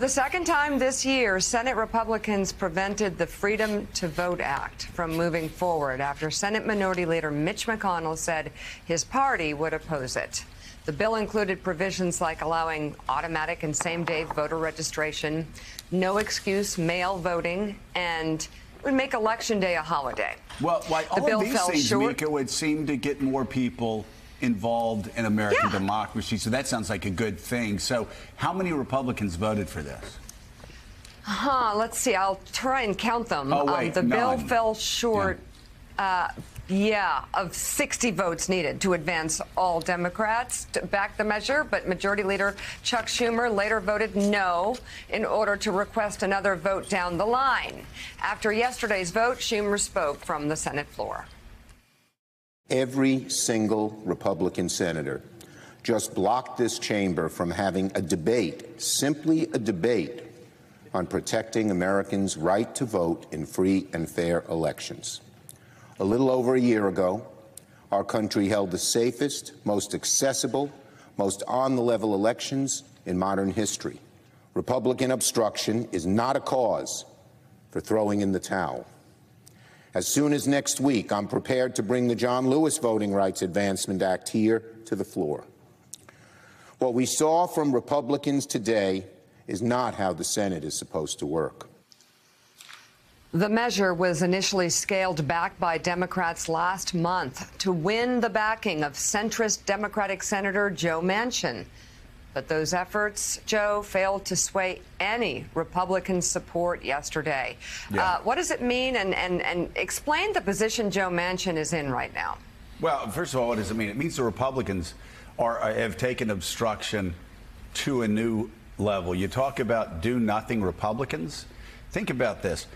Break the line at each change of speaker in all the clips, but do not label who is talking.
The second time this year, Senate Republicans prevented the Freedom to Vote Act from moving forward after Senate Minority Leader Mitch McConnell said his party would oppose it. The bill included provisions like allowing automatic and same day voter registration, no excuse mail voting, and would make Election Day a holiday.
Well, like
the
all
bill
of these
fell
things,
short.
Mika, would seem to get more people involved in American
Yeah.
democracy. So that sounds like a good thing. So, how many Republicans voted for this?
Huh, let's see. I'll try and count them.
Oh, wait,
the bill fell short. Uh, yeah, of 60 votes needed to advance all Democrats to back the measure, but Majority Leader Chuck Schumer later voted no in order to request another vote down the line. After yesterday's vote, Schumer spoke from the Senate floor.
Every single Republican senator just blocked this chamber from having a debate, simply a debate, on protecting Americans' right to vote in free and fair elections. A little over a year ago, our country held the safest, most accessible, most on the level elections in modern history. Republican obstruction is not a cause for throwing in the towel. As soon as next week, I'm prepared to bring the John Lewis Voting Rights Advancement Act here to the floor. What we saw from Republicans today is not how the Senate is supposed to work.
The measure was initially scaled back by Democrats last month to win the backing of centrist Democratic Senator Joe Manchin. But those efforts, Joe, failed to sway any Republican support yesterday.
Yeah.
Uh, what does it mean? And, and, and explain the position Joe Manchin is in right now.
Well, first of all, what does it mean? It means the Republicans are uh, have taken obstruction to a new level. You talk about do nothing Republicans. Think about this.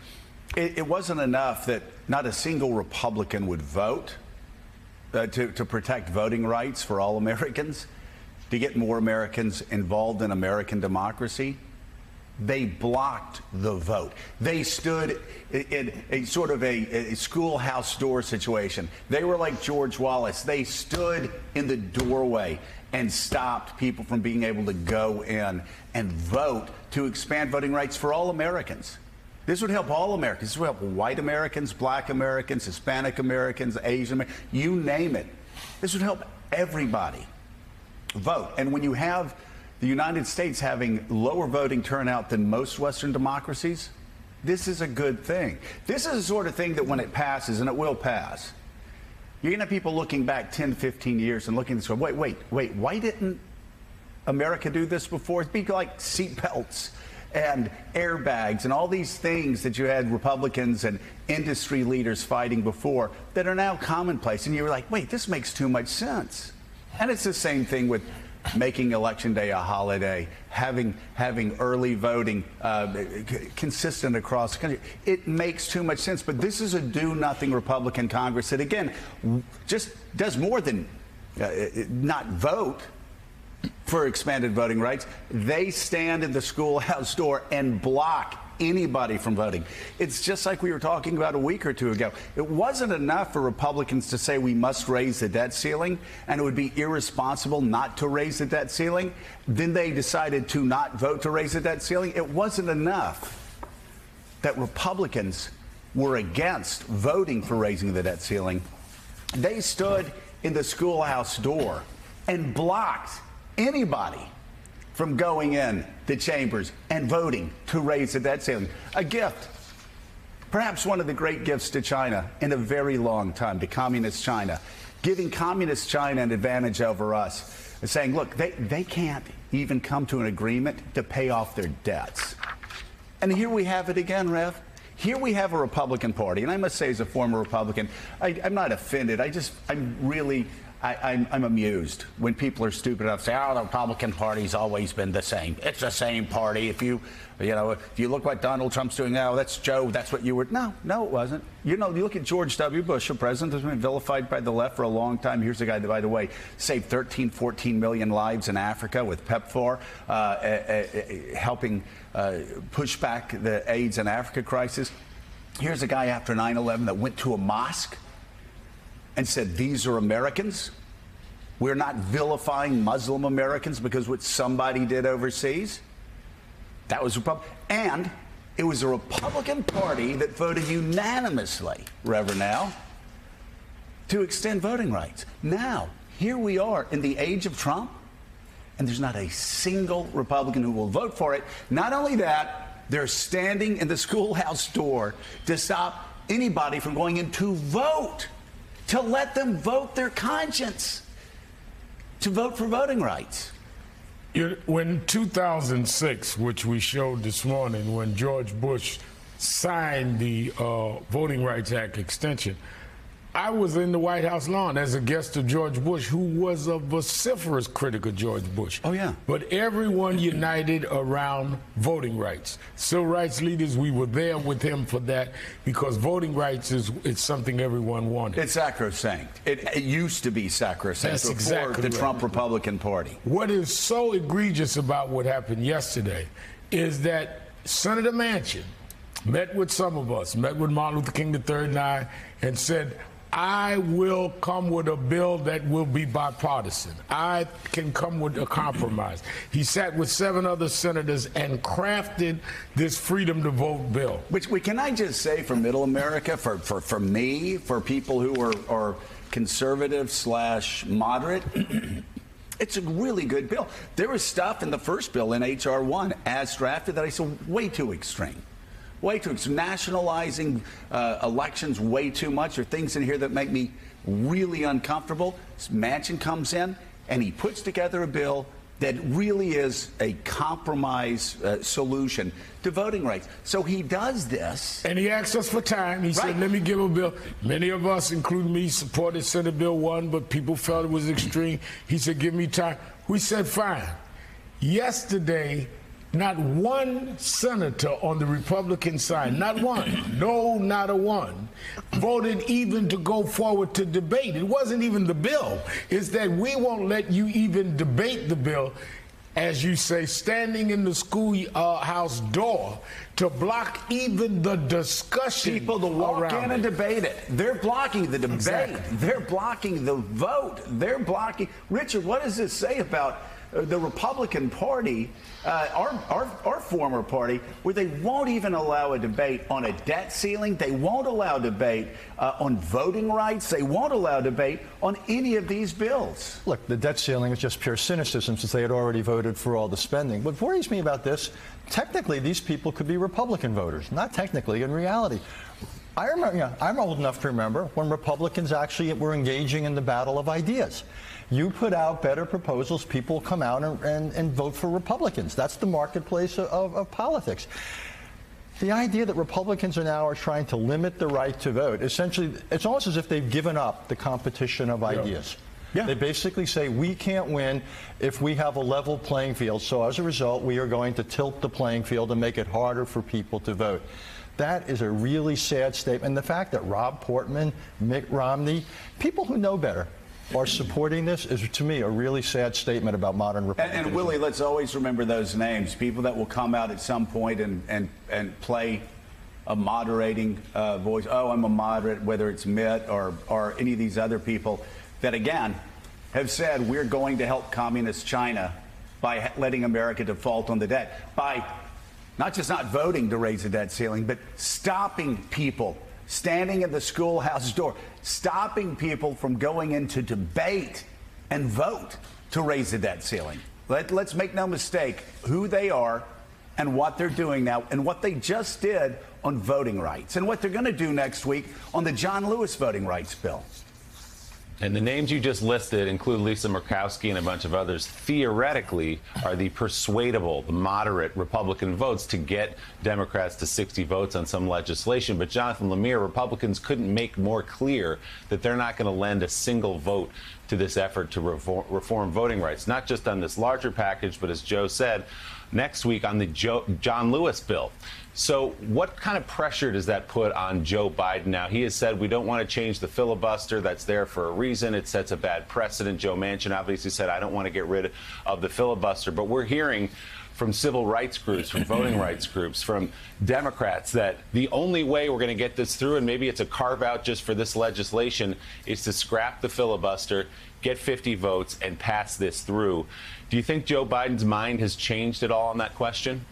It, it wasn't enough that not a single Republican would vote uh, to, to protect voting rights for all Americans, to get more Americans involved in American democracy. They blocked the vote. They stood in, a sort of a, a schoolhouse door situation. They were like George Wallace. They stood in the doorway and stopped people from being able to go in and vote to expand voting rights for all Americans. This would help all Americans. This would help white Americans, black Americans, Hispanic Americans, Asian Americans, you name it. This would help everybody vote. And when you have the United States having lower voting turnout than most Western democracies, this is a good thing. This is the sort of thing that when it passes, and it will pass, you're going to have people looking back 10, 15 years and looking this going, wait, wait, wait, why didn't America do this before? It'd be like seatbelts and airbags and all these things that you had Republicans and industry leaders fighting before that are now commonplace. And you're like, wait, this makes too much sense. And it's the same thing with making election day a holiday, having having early voting uh, consistent across the country. It makes too much sense. But this is a do-nothing Republican Congress that, again, just does more than uh, not vote for expanded voting rights. They stand in the schoolhouse door and block anybody from voting. It's just like we were talking about a week or two ago. It wasn't enough for Republicans to say we must raise the debt ceiling, and it would be irresponsible not to raise the debt ceiling. Then they decided to not vote to raise the debt ceiling. It wasn't enough that Republicans were against voting for raising the debt ceiling. They stood in the schoolhouse door and blocked anybody from going in the chambers and voting to raise the debt ceiling. A gift. Perhaps one of the great gifts to China in a very long time, to communist China, giving communist China an advantage over us, and saying, look, they, they can't even come to an agreement to pay off their debts. And here we have it again, Rev. Here we have a Republican Party, and I must say, as a former Republican, I, I'm not offended. I just, I'm really, I, I'm, I'm amused when people are stupid enough to say, "Oh, the Republican Party's always been the same. It's the same party." If you, you know, if you look what Donald Trump's doing now, that's Joe. That's what you were. No, no, it wasn't. You know, you look at George W. Bush, a president who's been vilified by the left for a long time. Here's a guy that, by the way, saved 13, 14 million lives in Africa with PEPFAR, uh, uh, uh, helping uh, push back the AIDS and Africa crisis. Here's a guy after 9 11 that went to a mosque and said, These are Americans. We're not vilifying Muslim Americans because what somebody did overseas. That was Republican. And it was the Republican Party that voted unanimously, Reverend Al, to extend voting rights. Now, here we are in the age of Trump, and there's not a single Republican who will vote for it. Not only that, they're standing in the schoolhouse door to stop anybody from going in to vote, to let them vote their conscience, to vote for voting rights.
When 2006, which we showed this morning, when George Bush signed the uh, Voting Rights Act extension, I was in the White House lawn as a guest of George Bush, who was a vociferous critic of George Bush.
Oh, yeah.
But everyone united around voting rights. Civil rights leaders, we were there with him for that because voting rights is it's something everyone wanted.
It's sacrosanct. It, it used to be sacrosanct
That's
before
exactly
the
right.
Trump Republican Party.
What is so egregious about what happened yesterday is that Senator Manchin met with some of us, met with Martin Luther King III and I, and said, I will come with a bill that will be bipartisan. I can come with a compromise. He sat with seven other senators and crafted this freedom to vote bill.
Which we can I just say for middle America, for, for, for me, for people who are, are conservative slash moderate, it's a really good bill. There was stuff in the first bill in HR one as drafted that I said way too extreme. Way too extreme. Nationalizing uh, elections way too much. There are things in here that make me really uncomfortable. Manchin comes in and he puts together a bill that really is a compromise uh, solution to voting rights. So he does this.
And he asked us for time. He
Right.
said, let me give a bill. Many of us, including me, supported Senate Bill 1, but people felt it was extreme. He said, give me time. We said, fine. Yesterday, not one senator on the Republican side, not one, no, not a one, voted even to go forward to debate. It wasn't even the bill. It's that we won't let you even debate the bill as you say, standing in the schoolhouse door to block even the discussion.
people to walk
around
in and
it.
debate it. They're blocking the debate.
Exactly.
They're blocking the vote. They're blocking. Richard, what does this say about uh, the Republican Party, uh, our, our, our former party, where they won't even allow a debate on a debt ceiling? They won't allow debate uh, on voting rights. They won't allow debate on any of these bills.
Look, the debt ceiling is just pure cynicism since they had already voted for all the spending. What worries me about this, technically, these people could be Republican voters. Not technically, in reality. I remember, yeah, I'm old enough to remember when Republicans actually were engaging in the battle of ideas. You put out better proposals, people come out and, and, and vote for Republicans. That's the marketplace of, of, politics. The idea that Republicans are now are trying to limit the right to vote, essentially, it's almost as if they've given up the competition of ideas.
Yeah.
They basically say we can't win if we have a level playing field. So as a result, we are going to tilt the playing field and make it harder for people to vote. That is a really sad statement. And the fact that Rob Portman, Mitt Romney, people who know better, are supporting this is, to me, a really sad statement about modern Republicans.
and Willie, let's always remember those names. People that will come out at some point and, and, and play a moderating uh, voice. Oh, I'm a moderate, whether it's Mitt or, or any of these other people that, again, have said we're going to help communist China by letting America default on the debt, by not just not voting to raise the debt ceiling, but stopping people standing at the schoolhouse door, stopping people from going into debate and vote to raise the debt ceiling. Let, let's make no mistake who they are and what they're doing now and what they just did on voting rights and what they're going to do next week on the John Lewis voting rights bill.
And the names you just listed include Lisa Murkowski and a bunch of others. Theoretically, are the persuadable, the moderate Republican votes to get Democrats to 60 votes on some legislation. But Jonathan Lemire, Republicans couldn't make more clear that they're not going to lend a single vote to this effort to reform, reform voting rights, not just on this larger package, but as Joe said, next week on the John Lewis bill. So, what kind of pressure does that put on Joe Biden now? He has said we don't want to change the filibuster. That's there for a reason. It sets a bad precedent. Joe Manchin obviously said, I don't want to get rid of the filibuster. But we're hearing from civil rights groups, from voting rights groups, from Democrats that the only way we're going to get this through, and maybe it's a carve out just for this legislation, is to scrap the filibuster, get 50 votes, and pass this through. Do you think Joe Biden's mind has changed at all on that question?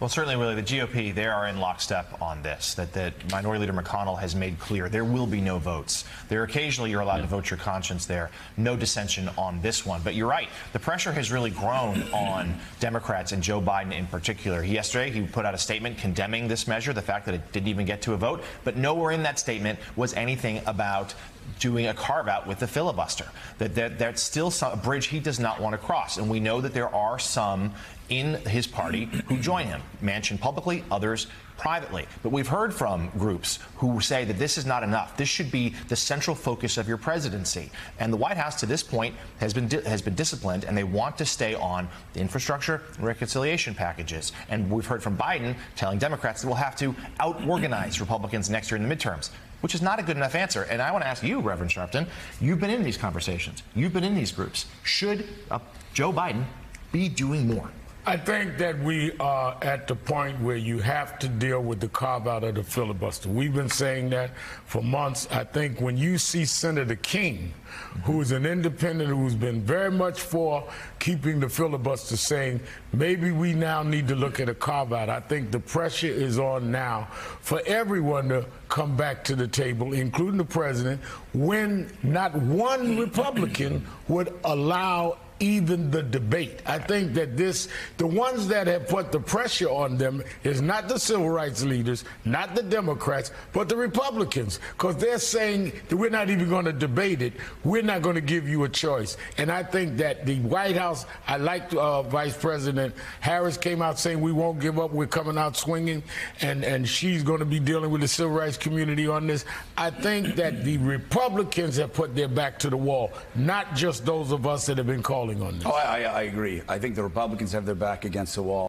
Well, certainly, Willie, the GOP, they are in lockstep on this. That, that Minority Leader McConnell has made clear there will be no votes. There occasionally you're allowed to vote your conscience there. No dissension on this one. But you're right. The pressure has really grown on Democrats and Joe Biden in particular. Yesterday, he put out a statement condemning this measure, the fact that it didn't even get to a vote. But nowhere in that statement was anything about doing a carve out with the filibuster. That, that that's still some, a bridge he does not want to cross. And we know that there are some in his party who join him, Manchin publicly, others privately. But we've heard from groups who say that this is not enough. This should be the central focus of your presidency. And the White House, to this point, has been has been disciplined, and they want to stay on the infrastructure and reconciliation packages. And we've heard from Biden telling Democrats that we'll have to out organize Republicans next year in the midterms which is not a good enough answer. And I want to ask you, Reverend Sharpton, you've been in these conversations, you've been in these groups. Should uh, Joe Biden be doing more?
I think that we are at the point where you have to deal with the carve out of the filibuster. We've been saying that for months. I think when you see Senator King, who is an independent who's been very much for keeping the filibuster, saying maybe we now need to look at a carve out, I think the pressure is on now for everyone to come back to the table, including the president, when not one Republican would allow even the debate. I think that this, the ones that have put the pressure on them is not the civil rights leaders, not the Democrats, but the Republicans, because they're saying that we're not even going to debate it. We're not going to give you a choice. And I think that the White House, I like uh, Vice President Harris came out saying we won't give up. We're coming out swinging, and and she's going to be dealing with the civil rights community on this. I think that the Republicans have put their back to the wall, not just those of us that have been on this.
Oh, I, I agree. I think the Republicans have their back against the wall.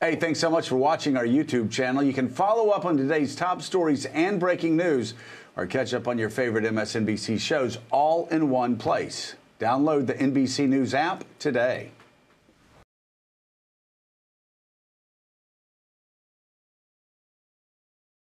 Hey, thanks so much for watching our YouTube channel. You can follow up on today's top stories and breaking news or catch up on your favorite MSNBC shows all in one place. Download the NBC News app today.